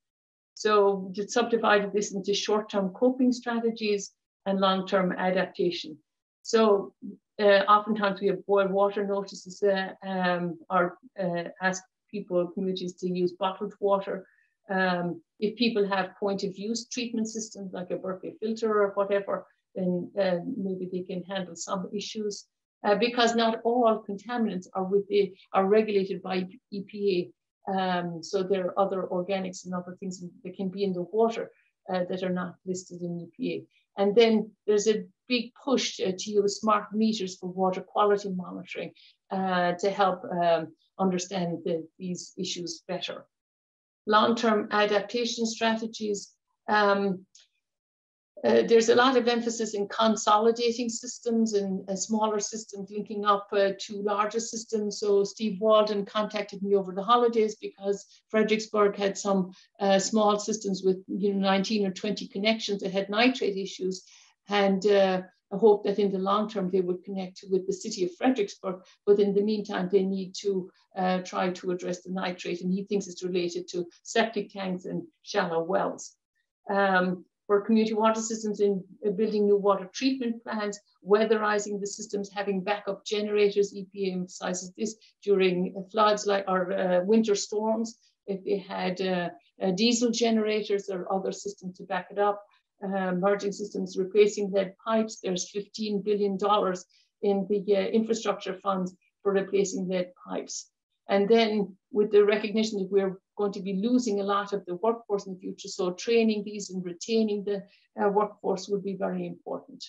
So we subdivided this into short-term coping strategies and long-term adaptation. So uh, oftentimes we have boil water notices uh, um, or uh, ask people, communities to use bottled water. Um, if people have point of use treatment systems like a Berkeley filter or whatever, then uh, maybe they can handle some issues. Uh, because not all contaminants are with the, are regulated by EPA um, so there are other organics and other things that can be in the water uh, that are not listed in EPA. And then there's a big push uh, to use smart meters for water quality monitoring uh, to help um, understand the, these issues better. Long-term adaptation strategies. Um, uh, there's a lot of emphasis in consolidating systems and, smaller systems linking up uh, to larger systems. So Steve Walden contacted me over the holidays because Fredericksburg had some uh, small systems with you know 19 or 20 connections that had nitrate issues. And uh, I hope that in the long term they would connect with the city of Fredericksburg, but in the meantime they need to uh, try to address the nitrate and he thinks it's related to septic tanks and shallow wells. Um, for community water systems in uh, building new water treatment plants, weatherizing the systems, having backup generators. EPA emphasizes this during floods like or uh, winter storms. If they had uh, uh, diesel generators or other systems to back it up, uh, merging systems, replacing lead pipes. There's $15 billion in the uh, infrastructure funds for replacing lead pipes. And then with the recognition that we're going to be losing a lot of the workforce in the future, so training these and retaining the uh, workforce would be very important.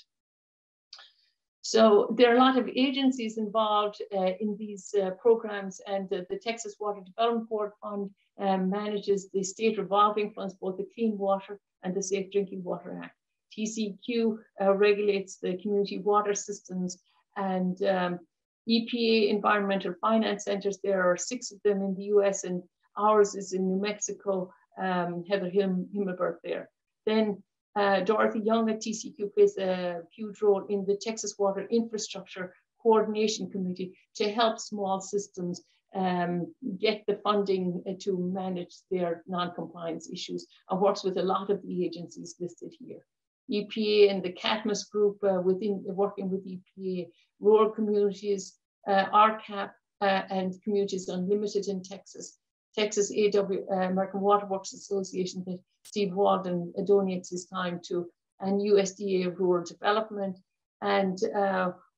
So there are a lot of agencies involved uh, in these uh, programs and uh, the Texas Water Development Board Fund um, manages the state revolving funds, both the Clean Water and the Safe Drinking Water Act. TCEQ uh, regulates the community water systems and um, EPA environmental finance centers. There are six of them in the US and ours is in New Mexico, um, Heather Him Himmelberger there. Then uh, Dorothy Young at TCEQ plays a huge role in the Texas Water Infrastructure Coordination Committee to help small systems um, get the funding uh, to manage their non-compliance issues and works with a lot of the agencies listed here. EPA and the Cadmus group uh, within working with EPA, rural communities, uh, RCAP, uh, and Communities Unlimited in Texas, Texas AW, American Water Works Association that Steve Walden donates his time to, and USDA Rural Development, and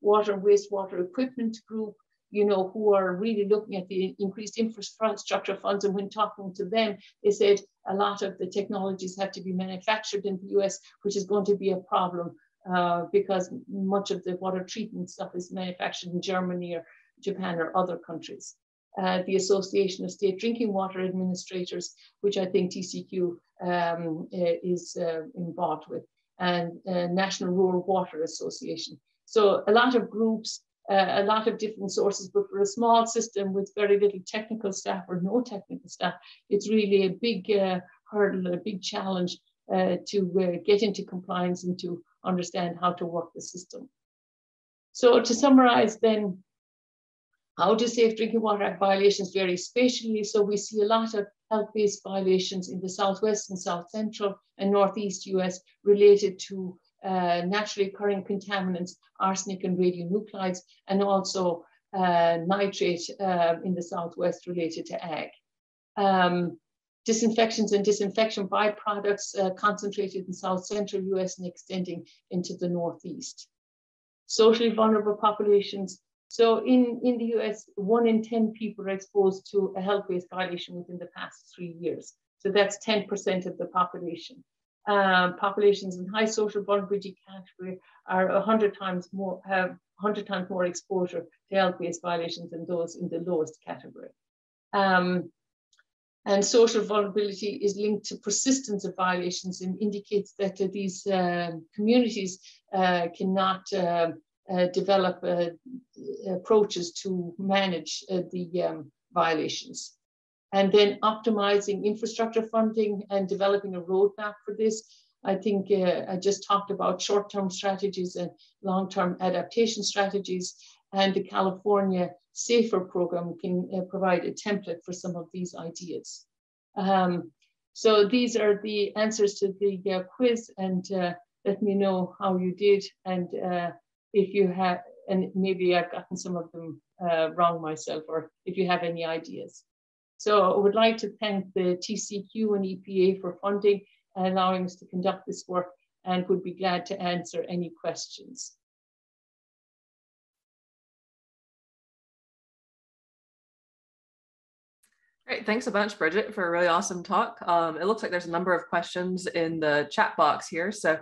Water Wastewater Equipment Group, you know, who are really looking at the increased infrastructure funds. And when talking to them, they said a lot of the technologies have to be manufactured in the US, which is going to be a problem uh, because much of the water treatment stuff is manufactured in Germany or Japan or other countries. Uh, the Association of State Drinking Water Administrators, which I think TCEQ um, is uh, involved with, and uh, National Rural Water Association. So a lot of groups, uh, a lot of different sources, but for a small system with very little technical staff or no technical staff, it's really a big uh, hurdle, a big challenge uh, to get into compliance and to understand how to work the system. So to summarize then, how do Safe Drinking Water Act violations vary spatially? So we see a lot of health-based violations in the Southwest and South Central and Northeast US related to uh, naturally occurring contaminants, arsenic and radionuclides, and also uh, nitrate uh, in the Southwest related to ag. Um, disinfections and disinfection byproducts uh, concentrated in South Central US and extending into the Northeast. Socially vulnerable populations, so in, in the US, one in 10 people are exposed to a health-based violation within the past three years. So that's 10% of the population. Um, populations in high social vulnerability category are 100 times more, have 100 times more exposure to health-based violations than those in the lowest category. Um, and social vulnerability is linked to persistence of violations and indicates that uh, these uh, communities uh, cannot uh, uh, develop uh, approaches to manage uh, the um, violations. And then optimizing infrastructure funding and developing a roadmap for this. I think uh, I just talked about short-term strategies and long-term adaptation strategies. And the California SAFER program can uh, provide a template for some of these ideas. Um, so these are the answers to the uh, quiz and let me know how you did. And if you have, and maybe I've gotten some of them uh, wrong myself, or if you have any ideas. So I would like to thank the TCEQ and EPA for funding and allowing us to conduct this work and would be glad to answer any questions. Great, thanks a bunch, Bridget, for a really awesome talk. Um, it looks like there's a number of questions in the chat box here. So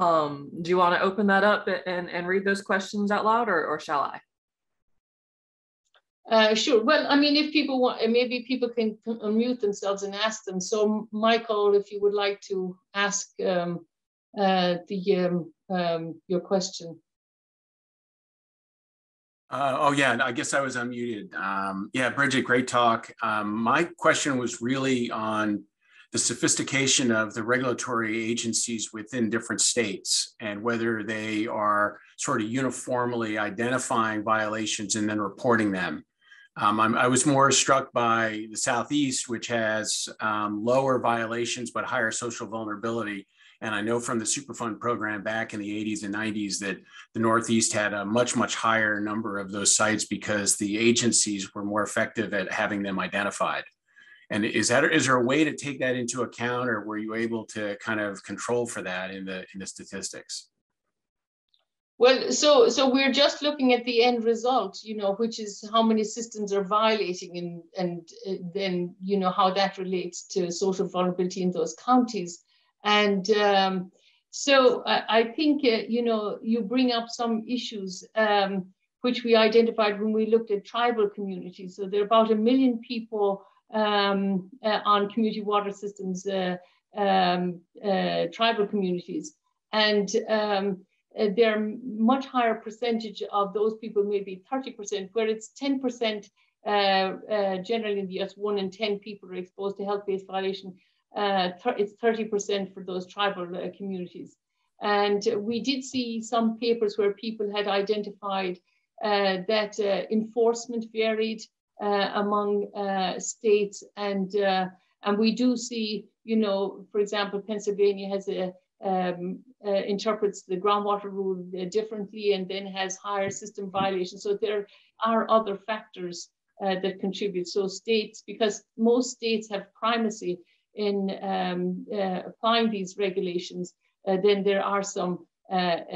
um, do you want to open that up and, and read those questions out loud or, or shall I? Uh, sure. Well, I mean, if people want, maybe people can unmute themselves and ask them. So, Michael, if you would like to ask um, uh, the um, um, your question. Uh, oh yeah, I guess I was unmuted. Um, yeah, Bridget, great talk. Um, my question was really on the sophistication of the regulatory agencies within different states and whether they are sort of uniformly identifying violations and then reporting them. Um, i was more struck by the Southeast, which has um, lower violations but higher social vulnerability. And I know from the Superfund program back in the 80s and 90s that the Northeast had a much, much higher number of those sites because the agencies were more effective at having them identified. And is that is there a way to take that into account, or were you able to kind of control for that in the in the statistics? Well, so so we're just looking at the end result, you know, which is how many systems are violating, and and uh, then you know how that relates to social vulnerability in those counties, and um, so I, I think uh, you know you bring up some issues um, which we identified when we looked at tribal communities. So there are about a million people um, uh, on community water systems, uh, um, uh, tribal communities, and um, uh, there are much higher percentage of those people, maybe 30%, where it's 10% uh, uh, generally in the US, one in 10 people are exposed to health-based violation. Uh, it's 30% for those tribal uh, communities. And we did see some papers where people had identified uh, that enforcement varied among states and and we do see, you know, for example, Pennsylvania has a um, uh, interprets the groundwater rule uh, differently and then has higher system violations. So there are other factors uh, that contribute. So states, because most states have primacy in um, uh, applying these regulations, uh, then there are some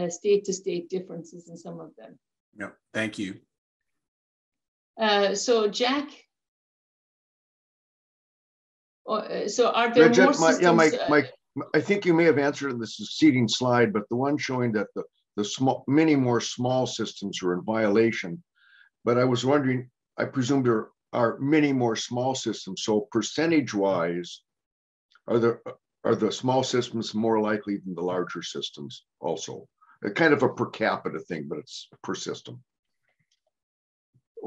state to state differences in some of them. Yeah, thank you. so Jack, so are there more systems? My, yeah, my, my I think you may have answered in the succeeding slide, but the one showing that the, the small, many more small systems are in violation. But I was wondering, I presume there are many more small systems. So percentage wise, are there are the small systems more likely than the larger systems also? A kind of a per capita thing, but it's per system.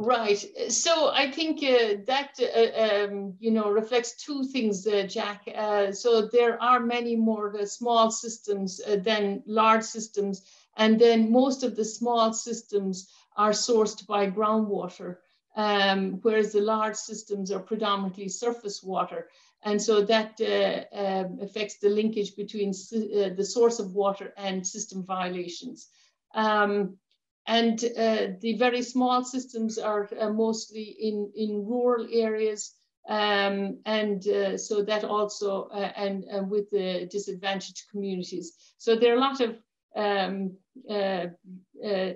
Right. So I think uh, that uh, um, you know reflects two things, uh, Jack. Uh, so there are many more uh, small systems uh, than large systems, and then most of the small systems are sourced by groundwater, um, whereas the large systems are predominantly surface water, and so that um, affects the linkage between the source of water and system violations. Um, and uh, the very small systems are uh, mostly in, in rural areas. Um, and uh, so that also, uh, and with the disadvantaged communities. So there are a lot of um, uh, uh,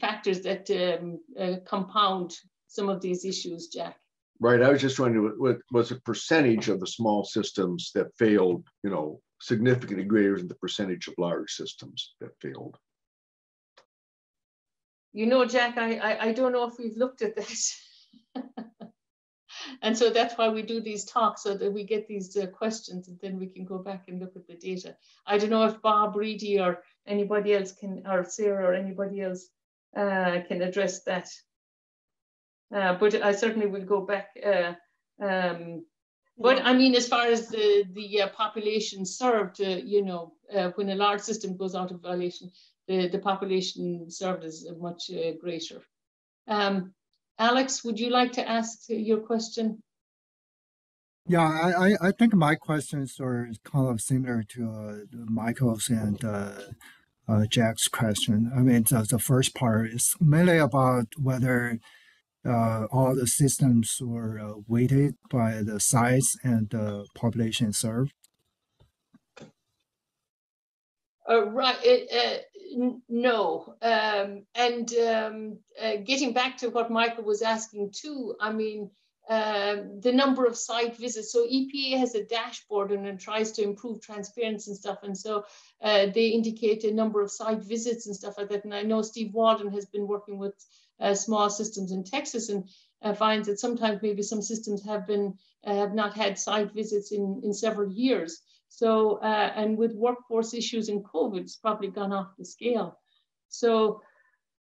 factors that um, compound some of these issues, Jack. Right. I was just wondering, what was the percentage of the small systems that failed, you know, significantly greater than the percentage of large systems that failed? You know, Jack, I, I, I don't know if we've looked at this. [laughs] and so that's why we do these talks so that we get these uh, questions and then we can go back and look at the data. I don't know if Bob Reedy or anybody else can, or Sarah or anybody else uh, can address that. Uh, but I certainly will go back. Uh, um, but I mean, as far as the the uh, population served, uh, you know, when a large system goes out of violation, the, the population served is much uh, greater. Um, Alex, would you like to ask your question? Yeah, I, I think my questions are kind of similar to uh, Michael's and uh, uh, Jack's question. I mean, the, the first part is mainly about whether uh, all the systems were uh, weighted by the size and the population served. Uh, right. Uh, no. Um, and um, uh, getting back to what Michael was asking too, I mean, um, the number of site visits. So EPA has a dashboard and it tries to improve transparency and stuff. And so uh, they indicate a number of site visits and stuff like that. And I know Steve Walden has been working with uh, small systems in Texas and uh, finds that sometimes maybe some systems have been have not had site visits in, in several years. So, uh, and with workforce issues in COVID, it's probably gone off the scale. So,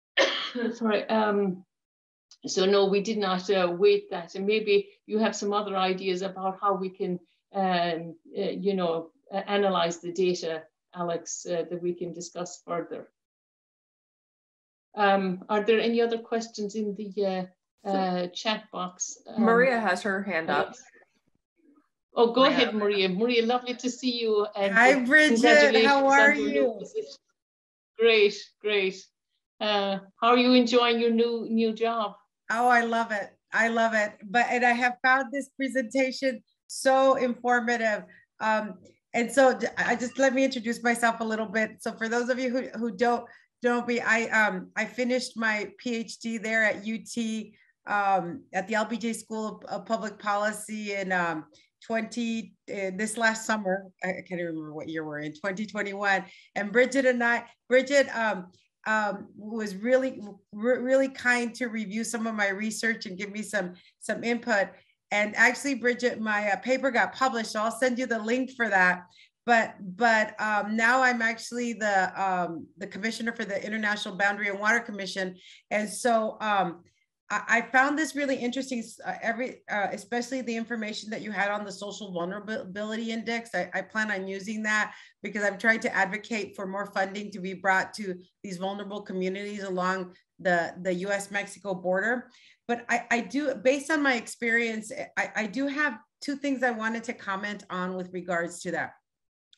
[coughs] sorry, um, so no, we did not uh, wait that. And maybe you have some other ideas about how we can, um, uh, you know, analyze the data, Alex, uh, that we can discuss further. Um, are there any other questions in the uh, uh, chat box? Um, Maria has her hand up. Oh, go ahead, Maria. Maria, lovely to see you. And Hi, Bridget. How are you? Great, great. Uh, how are you enjoying your new new job? Oh, I love it. I love it. But and I have found this presentation so informative. Um, and so I just let me introduce myself a little bit. So for those of you who, who don't don't be. I um I finished my PhD there at UT um, at the LBJ School of, of Public Policy in um, 20 uh, this last summer. I, can't even remember what year we're in 2021. And Bridget and I, Bridget um, um, was really re really kind to review some of my research and give me some some input. And actually, Bridget, my uh, paper got published. So I'll send you the link for that but but um, now I'm actually the um, the commissioner for the International Boundary and Water Commission, and so um, I, found this really interesting. Uh, every uh, especially the information that you had on the Social Vulnerability Index. I, I plan on using that because I'm trying to advocate for more funding to be brought to these vulnerable communities along the the U.S. Mexico border. But I, I do, based on my experience, I, I do have two things I wanted to comment on with regards to that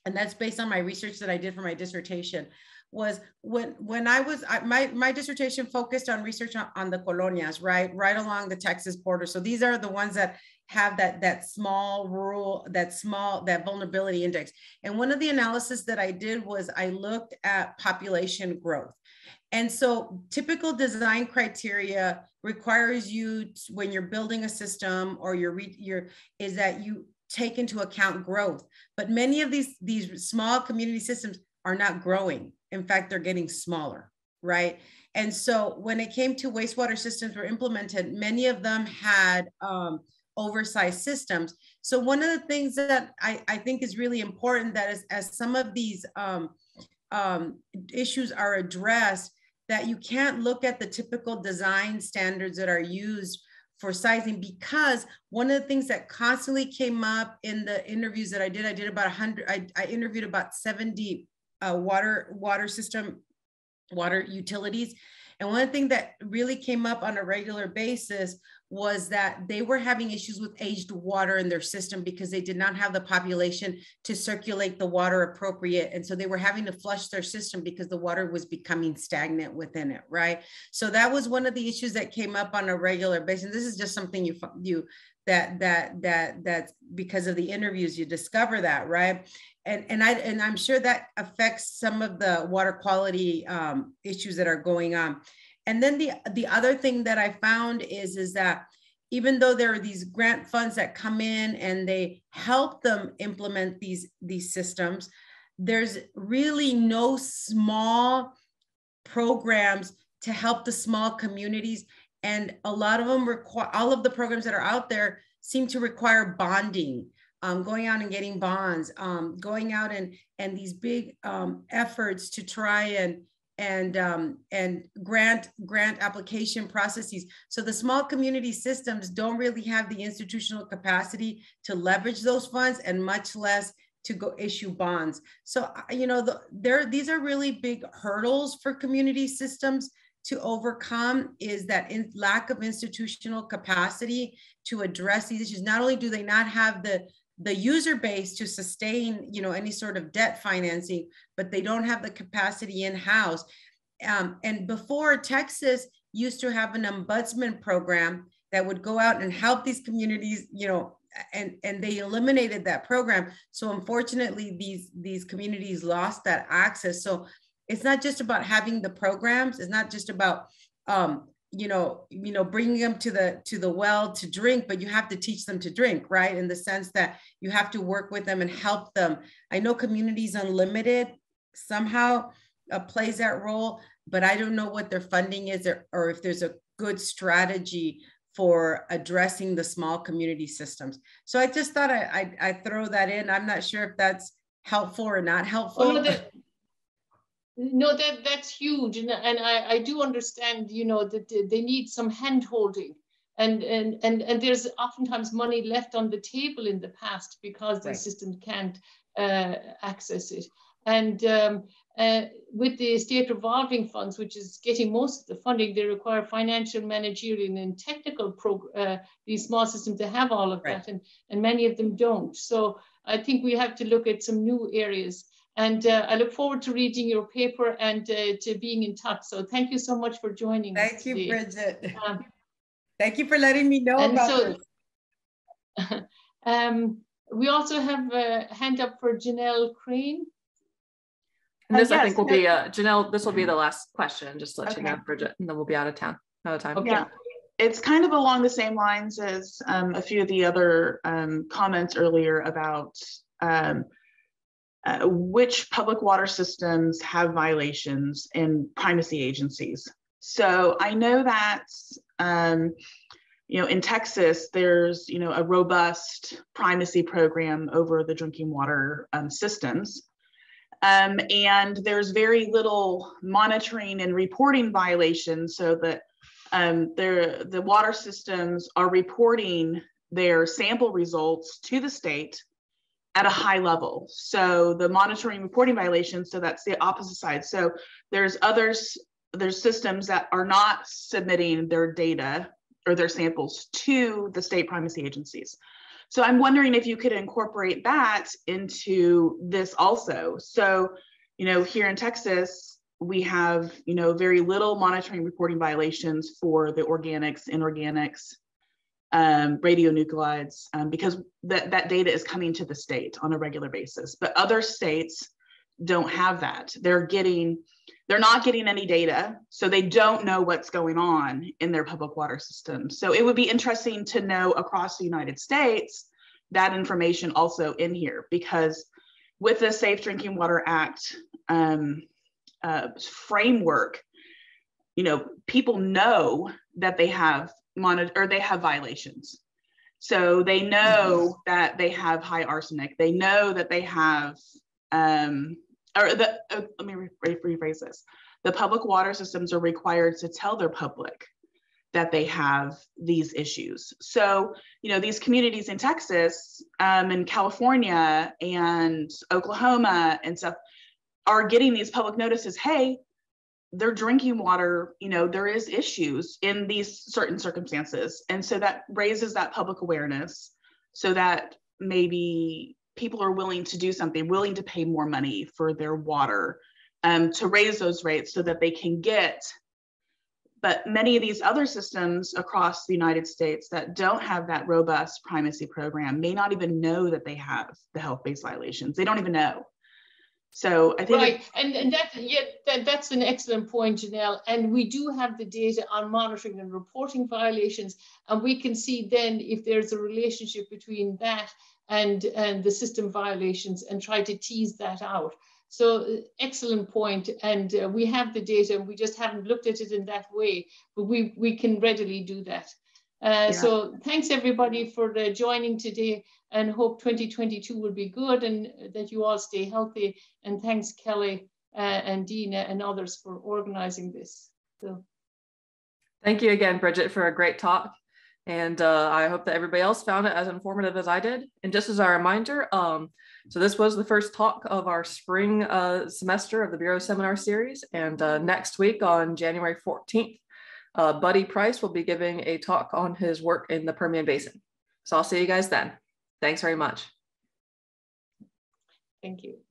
and that's based on my research that I did for my dissertation, was when when I was I, my my dissertation focused on research on, on, the colonias, right, right along the Texas border. So these are the ones that have that that small rural that small that vulnerability index. And one of the analysis that I did was I looked at population growth. And so typical design criteria requires you to, when you're building a system or you're, you're is that you take into account growth. But many of these, these small community systems are not growing. In fact, they're getting smaller, right? And so when it came to wastewater systems were implemented, many of them had um, oversized systems. So one of the things that I, I think is really important that is, as some of these um, um, issues are addressed, that you can't look at the typical design standards that are used for sizing because one of the things that constantly came up in the interviews that I did, I did about 100, I, I interviewed about 70 uh, water, water system, water utilities. And one thing that really came up on a regular basis was that they were having issues with aged water in their system because they did not have the population to circulate the water appropriate. And so they were having to flush their system because the water was becoming stagnant within it, right? So that was one of the issues that came up on a regular basis. This is just something you you that that that that because of the interviews you discover that, right? And and I and I'm sure that affects some of the water quality um, issues that are going on. And then the, the other thing that I found is, is that even though there are these grant funds that come in and they help them implement these, these systems, there's really no small programs to help the small communities. And a lot of them require, all of the programs that are out there seem to require bonding, um, going out and getting bonds, um, going out and, and these big um, efforts to try and and um, and grant grant application processes. So the small community systems don't really have the institutional capacity to leverage those funds, and much less to go issue bonds. So you know, the, there these are really big hurdles for community systems to overcome. Is that in lack of institutional capacity to address these issues? Not only do they not have the the user base to sustain you know any sort of debt financing but they don't have the capacity in house um, and before texas used to have an ombudsman program that would go out and help these communities you know and and they eliminated that program. So unfortunately these these communities lost that access. So it's not just about having the programs. It's not just about um, you know you know bringing them to the to the well to drink but you have to teach them to drink right? In the sense that you have to work with them and help them. I know communities unlimited somehow uh, plays that role but i don't know what their funding is or, or if there's a good strategy for addressing the small community systems. So i just thought i i, I throw that in. I'm not sure if that's helpful or not helpful. Well, no, that that's huge, and, and I, I do understand, you know, that they need some hand holding, and and and and there's oftentimes money left on the table in the past because the right. system can't uh, access it, and um, uh, with the state revolving funds, which is getting most of the funding, they require financial, managerial, and technical pro- uh, these small systems to have all of right. that, and and many of them don't. So I think we have to look at some new areas. And uh, I look forward to reading your paper and uh, to being in touch. So thank you so much for joining thank us. Thank you, Bridget. Um, thank you for letting me know about so, this. [laughs] um, we also have a hand up for Janelle Crane. And Uh, this, I think, will no- be, uh, Janelle, this will be the last question, just to let you know, Bridget, and then we'll be out of town, out of time. Okay. Yeah, it's kind of along the same lines as um, a few of the other um, comments earlier about um, uh, which public water systems have violations in primacy agencies. So I know that, um, you know, in Texas, there's, you know, a robust primacy program over the drinking water um, systems. Um, and there's very little monitoring and reporting violations so that um, the water systems are reporting their sample results to the state at a high level. So the monitoring reporting violations, so that's the opposite side. So there's others, there's systems that are not submitting their data or their samples to the state primacy agencies. So I'm wondering if you could incorporate that into this also. So, you know, here in Texas, we have, you know, very little monitoring reporting violations for the organics, inorganics, um, radionuclides, um, because that, that data is coming to the state on a regular basis. But other states don't have that. They're getting, they're not getting any data, so they don't know what's going on in their public water system. So it would be interesting to know across the United States that information also in here, because with the Safe Drinking Water Act um, uh, framework, you know, people know that they have monitor or they have violations. So they know that they have high arsenic. They know that they have, um, or the, uh, let me re- re- rephrase this. The public water systems are required to tell their public that they have these issues. So, you know, these communities in Texas um, and California and Oklahoma and stuff are getting these public notices. Hey, their drinking water, you know, there is issues in these certain circumstances. And so that raises that public awareness so that maybe people are willing to do something, willing to pay more money for their water um, to raise those rates so that they can get. But many of these other systems across the United States that don't have that robust primacy program may not even know that they have the health-based violations. They don't even know. So I think it- Right, and, and that, yeah, that, that's an excellent point, Janelle. And we do have the data on monitoring and reporting violations. And we can see then if there's a relationship between that and, and the system violations and try to tease that out. So excellent. And uh, we have the data, and we just haven't looked at it in that way, but we, we can readily do that. Uh, Yeah. So thanks everybody for uh, joining today and hope 2022 will be good and that you all stay healthy. And thanks Kelly uh, and Dina and others for organizing this. So Thank you again, Bridget, for a great talk. And uh, I hope that everybody else found it as informative as I did. And just as a reminder, um, so this was the first talk of our spring uh, semester of the Bureau Seminar Series. And uh, next week on January 14th, uh, Buddy Price will be giving a talk on his work in the Permian Basin. So I'll see you guys then. Thanks very much. thank you.